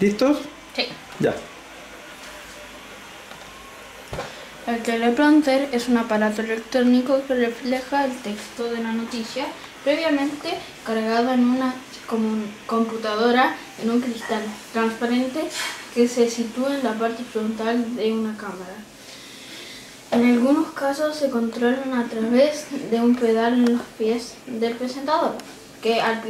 ¿Listos? Sí. Ya. El teleprompter es un aparato electrónico que refleja el texto de la noticia previamente cargado en una computadora en un cristal transparente que se sitúa en la parte frontal de una cámara. En algunos casos se controlan a través de un pedal en los pies del presentador, que al